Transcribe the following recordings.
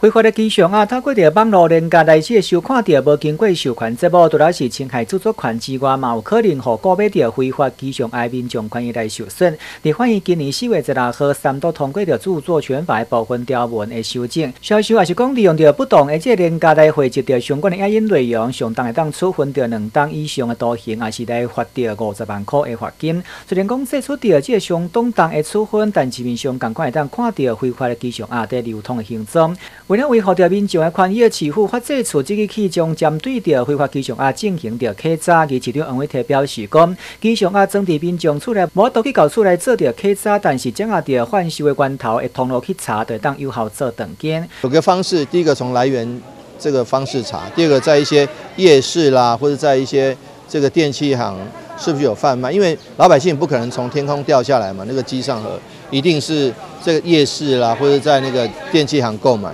非法的机上啊，透过着网络连接来去收看着无经过授权节目，除了是侵害著作权之外，嘛有可能互购买着非法机上爱民众权益来受损。伫欢迎今年四月十六号三度通过着著作权法部分条文的修正，销售也是讲利用着不当而且连接来汇集着相关的影音内容，上当会当处分着两档以上的图形，也是来罚着五十万块的罚金。虽然讲这出着即个相当重的处分，但市面上赶快会当看到非法的机上啊在流通的行踪。为了维护着民众的权益，市府发这处这个气将针对着非法机上啊进行着稽查。而市长王伟提表示讲，机上啊整地民众出来，无都去搞出来做着稽查，但是掌握着换修的源头，会通路去查，就当有效做等件。有个方式，第一个从来源这个方式查，第二个在一些夜市啦，或者在一些这个电器行是不是有贩卖？因为老百姓不可能从天空掉下来嘛，那个机上盒一定是这个夜市啦，或者在那个电器行购买。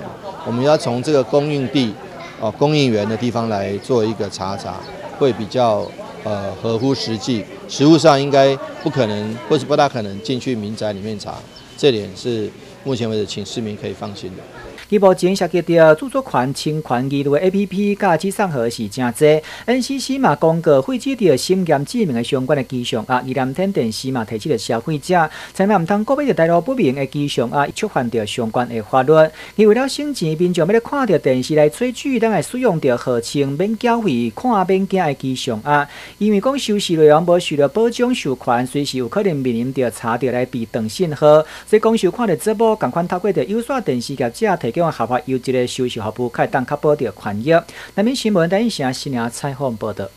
我们要从这个供应地哦，供应源的地方来做一个查查，会比较呃合乎实际。实物上应该不可能，或是不大可能进去民宅里面查，这点是目前为止请市民可以放心的。伊目前涉及着著作权侵权记录的 A P P 价值上盒是真多，N C C 嘛公告废止着审验指明的相关的机上啊，二连天电视嘛提起着消费者，千万毋通个别着带路不明的机上啊，触犯着相关的法律。伊为了省钱，民众要咧看着电视来追剧，当会使用着号称免缴费看免惊的机上啊，因为讲收视内容无受到保障授权，随时有可能面临着查着来被断信号。所以讲收看的节目，共款透过着有线电视业者提。用合法优质的收视服务，可以当确保着权益。南面新闻等一下新闻采访报道。